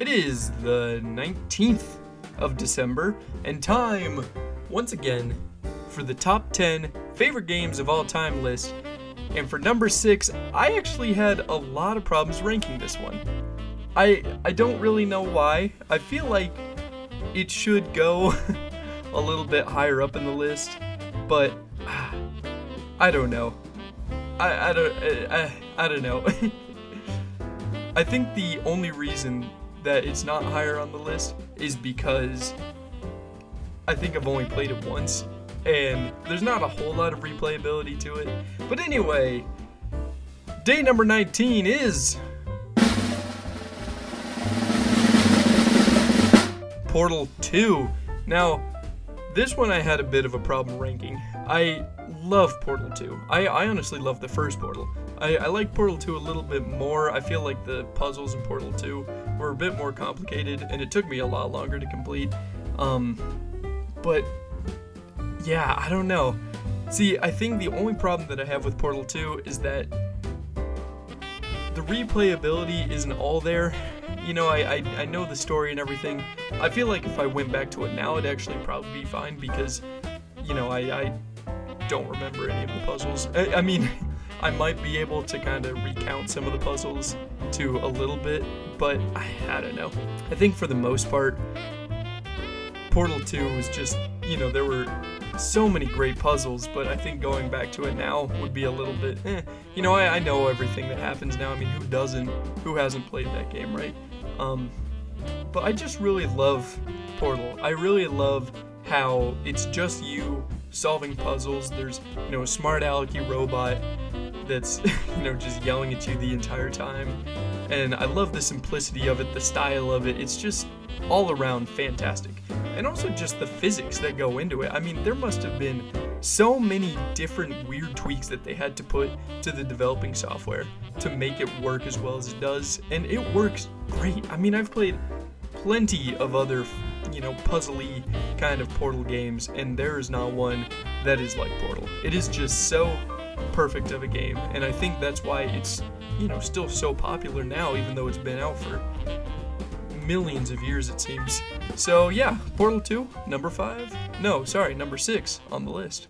It is the 19th of December, and time, once again, for the top 10 favorite games of all time list. And for number 6, I actually had a lot of problems ranking this one. I I don't really know why. I feel like it should go a little bit higher up in the list, but I don't know. I, I don't I, I don't know. I think the only reason that it's not higher on the list is because I think I've only played it once and there's not a whole lot of replayability to it. But anyway, day number 19 is Portal 2. Now, this one I had a bit of a problem ranking. I love Portal 2. I, I honestly love the first Portal. I, I like Portal 2 a little bit more. I feel like the puzzles in Portal 2 were a bit more complicated, and it took me a lot longer to complete. Um, but yeah, I don't know. See, I think the only problem that I have with Portal 2 is that the replayability isn't all there. You know, I, I, I know the story and everything. I feel like if I went back to it now, it'd actually probably be fine because, you know, I, I don't remember any of the puzzles. I, I mean, I might be able to kind of recount some of the puzzles to a little bit, but I, I don't know. I think for the most part, Portal 2 was just, you know, there were so many great puzzles, but I think going back to it now would be a little bit, eh. You know, I, I know everything that happens now. I mean, who doesn't? Who hasn't played that game, right? Um, but I just really love Portal. I really love how it's just you solving puzzles. There's, you know, a smart alecky robot that's, you know, just yelling at you the entire time. And I love the simplicity of it, the style of it. It's just all around fantastic. And also just the physics that go into it. I mean, there must have been so many different weird tweaks that they had to put to the developing software to make it work as well as it does. And it works great. I mean, I've played plenty of other, you know, puzzly kind of Portal games, and there is not one that is like Portal. It is just so perfect of a game, and I think that's why it's, you know, still so popular now, even though it's been out for millions of years, it seems. So yeah, Portal 2, number 5. No, sorry, number 6 on the list.